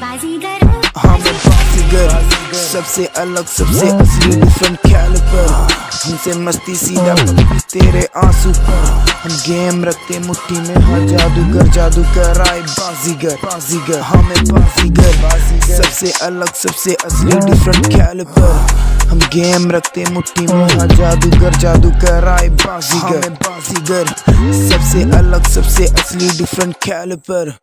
बाजीगर हाँ बाजीगर सबसे अलग, सबसे असली डिफरेंट कैलिबर हमसे मस्ती सीधा तेरे आँसू पर। हम गेम रखते मुट्ठी में हाँ जादूगर जादूगर, आए बाजीगर। बाजीगर हाँ, हमें बाजीगर। सबसे अलग, सबसे असली डिफरेंट कैलिबर हम गेम रखते मुट्ठी में हाँ जादूगर जादूगर, आए बाजीगर। हाँ, बाजीगर। सबसे अलग, सबसे असली डिफरेंट कैलिबर